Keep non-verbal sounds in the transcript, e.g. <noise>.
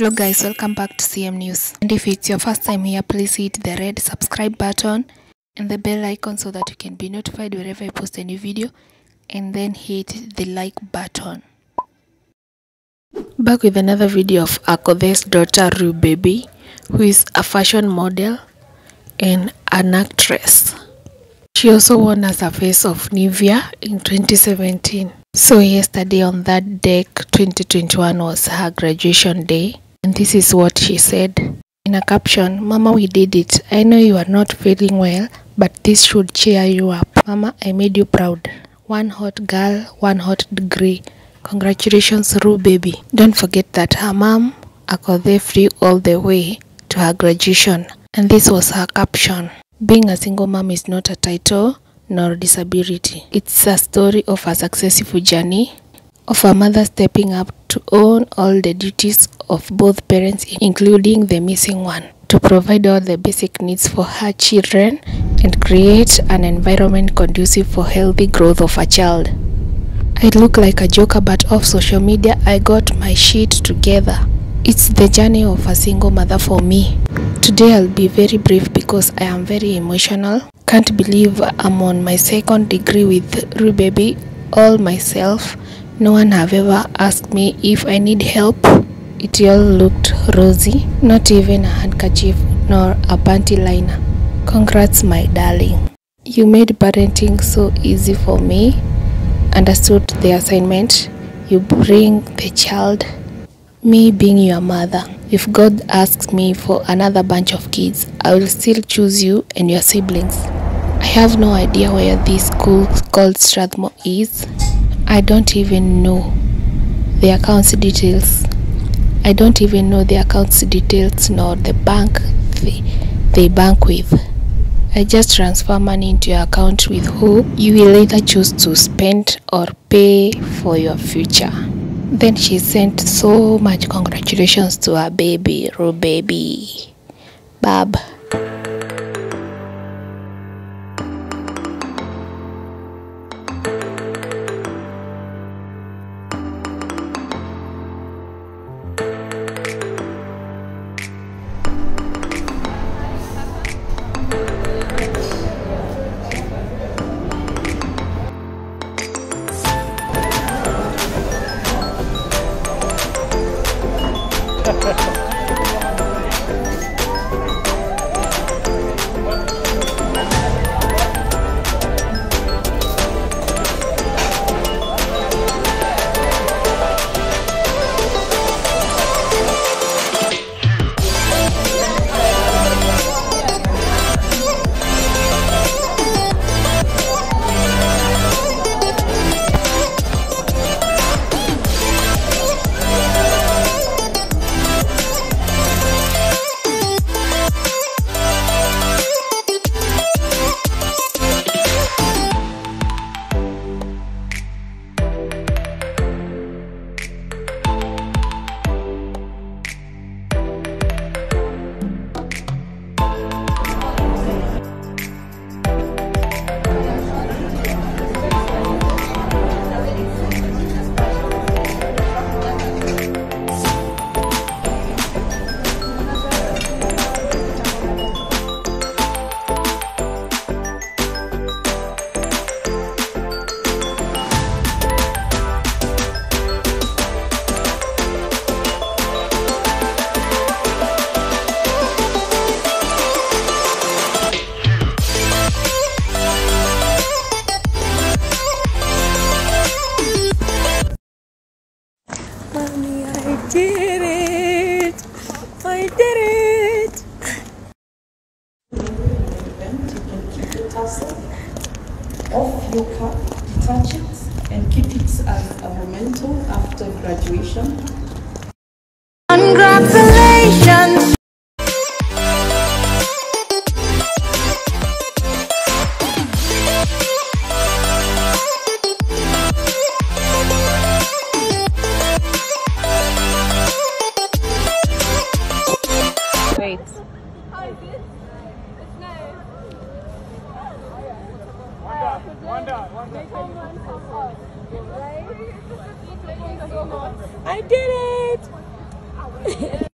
Hello guys, welcome back to CM News. And if it's your first time here, please hit the red subscribe button and the bell icon so that you can be notified wherever I post a new video and then hit the like button. Back with another video of Akothee's daughter Rue Baby, who is a fashion model and an actress. She also won as a face of Nivea in 2017. So yesterday on that deck 2021 was her graduation day and this is what she said in a caption mama we did it. I know you are not feeling well but this should cheer you up. Mama i made you proud. One hot girl one hot degree. Congratulations Rue baby. Don't forget that her mom Akothee free all the way to her graduation. And this was her caption being a single mom is not a title nor disability. It's a story of a successful journey of a mother stepping up to own all the duties of both parents, including the missing one, to provide all the basic needs for her children and create an environment conducive for healthy growth of a child. I look like a joker, but off social media, I got my shit together. It's the journey of a single mother for me. Today, I'll be very brief because I am very emotional. Can't believe I'm on my second degree with Rue Baby all myself. No one have ever asked me if I need help. It all looked rosy, not even a handkerchief nor a panty liner. Congrats, my darling. You made parenting so easy for me. Understood the assignment. You bring the child. Me being your mother. If God asks me for another bunch of kids, I will still choose you and your siblings. I have no idea where this school called Strathmore is. I don't even know the accounts details. I don't even know the accounts details nor the bank they, they bank with. I just transfer money into your account with who you will either choose to spend or pay for your future. Then she sent so much congratulations to her baby, Rue baby. Bab. Ha ha ha. Did it! I did it! off your cap, detach it, and keep it as a memento after graduation. I did it! <laughs>